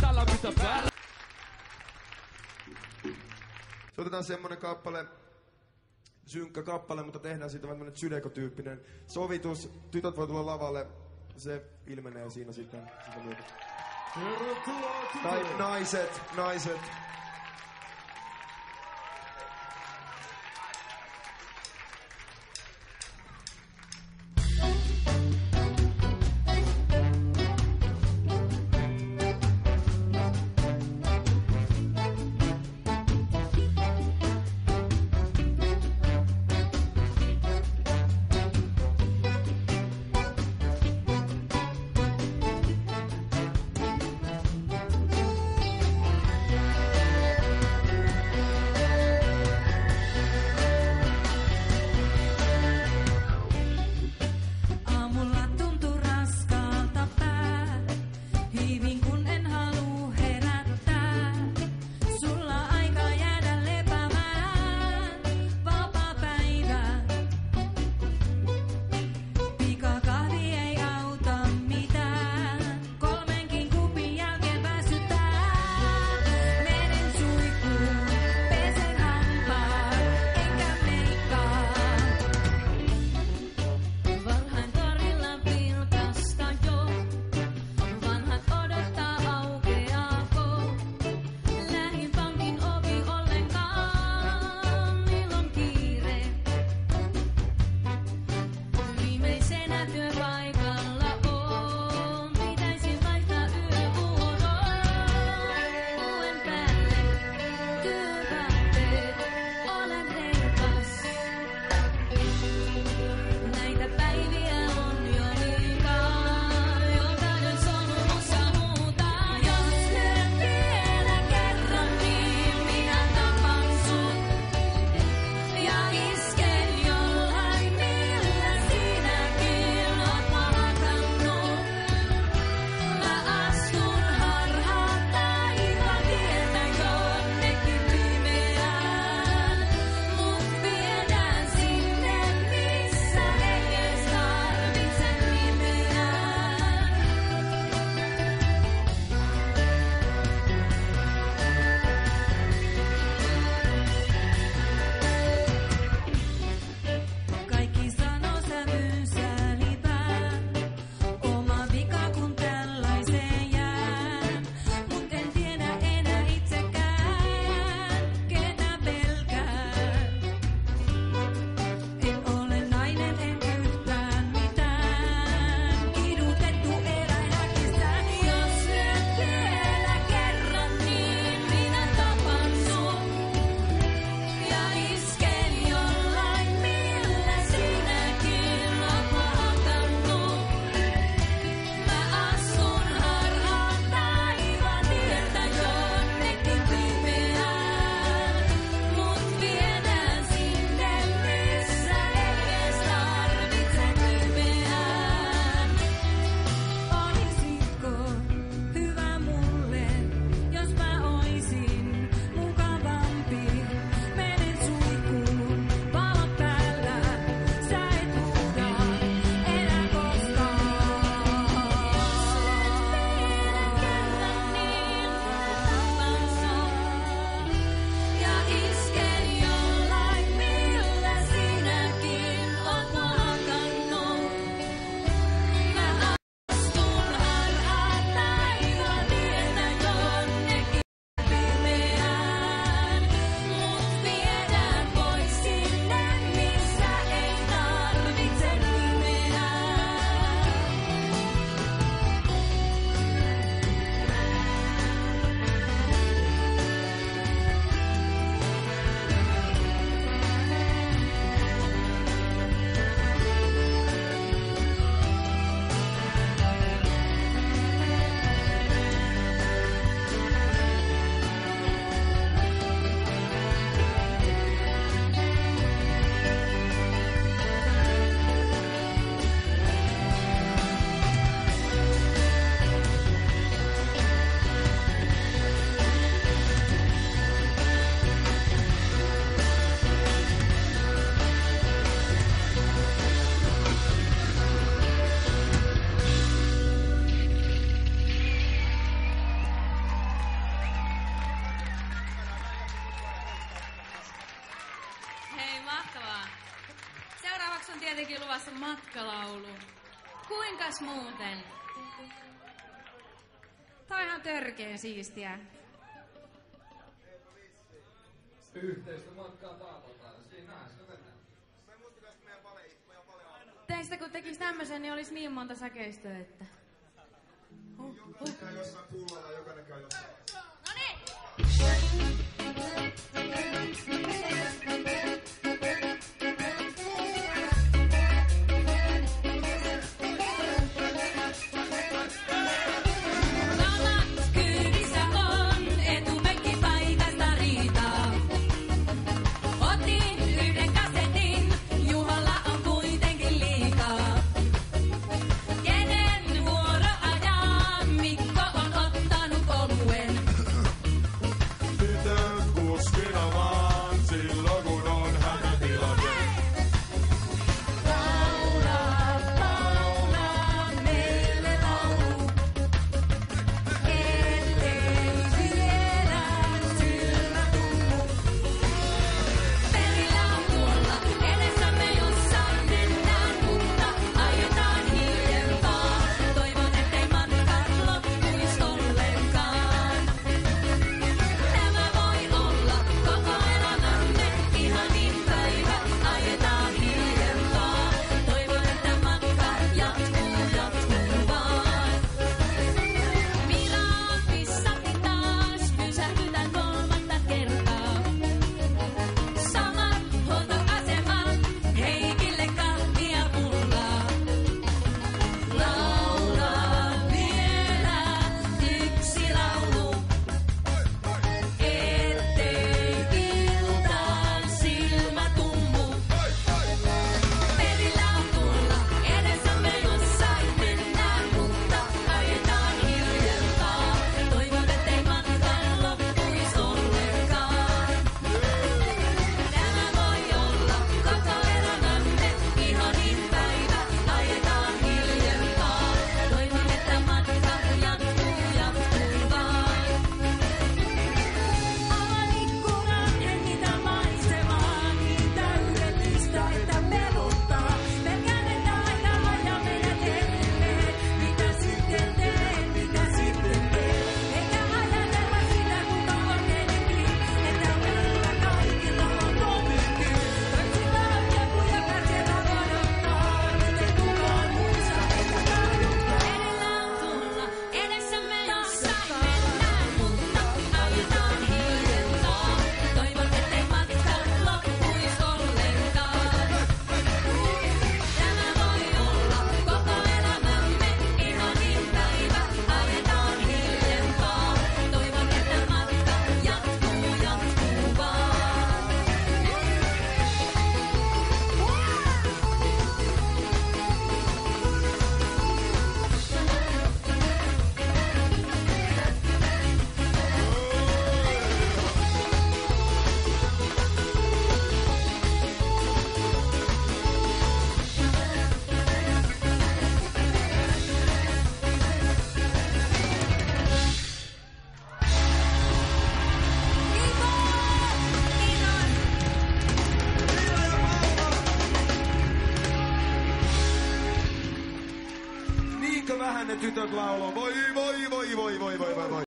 tällä pitää päällä. Soitetaan semmonen kappale, synkkä kappale, mutta tehdään siitä vähän tämmönen sovitus. Tytöt voi tulla lavalle, se ilmenee siinä sitten. Sitä myötä. Tervetuloa Tai naiset, naiset. on tietenkin luvassa matkalaulu. Kuinkas muuten? Tämä on ihan törkeen siistiä. Yhteistä matkaa paapataan. Siinähän se mennään. Mä muistin tästä meidän paleitkoja paljon. Teistä kun tekis tämmösen, niin olisi niin monta säkeistöä, että... Huh, huh. Jokainen jossain pullalla jokainen käy jossain. No niin! tök laulu. Voi, voi, voi, voi, voi, voi, voi, voi.